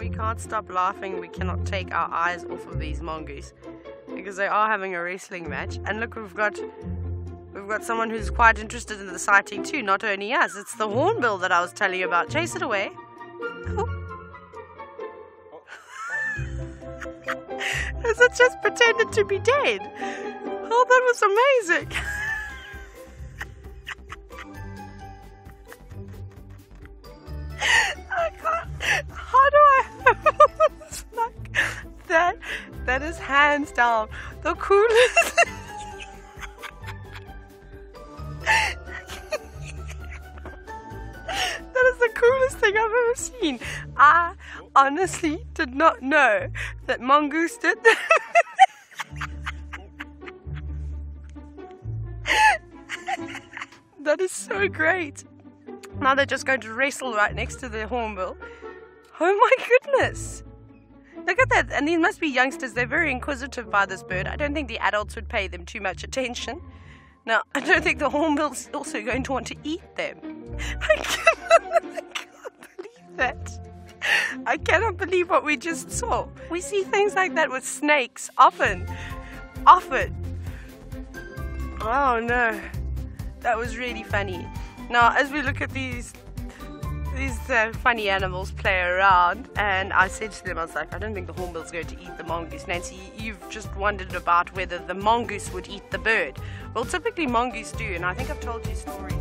we can't stop laughing. We cannot take our eyes off of these mongoose because they are having a wrestling match. And look, we've got we've got someone who's quite interested in the sighting too. Not only us, it's the hornbill that I was telling you about. Chase it away. Has it just pretended to be dead? Oh, that was amazing. That is hands down the coolest. that is the coolest thing I've ever seen. I honestly did not know that mongoose did that. that is so great. Now they're just going to wrestle right next to the hornbill. Oh my goodness! Look at that. And these must be youngsters. They're very inquisitive by this bird. I don't think the adults would pay them too much attention. Now, I don't think the hornbill's also going to want to eat them. I cannot, can't believe that. I cannot believe what we just saw. We see things like that with snakes often. Often. Oh no. That was really funny. Now, as we look at these these uh, funny animals play around, and I said to them, I was like, I don't think the hornbill's going to eat the mongoose. Nancy, you've just wondered about whether the mongoose would eat the bird. Well, typically mongoose do, and I think I've told you stories.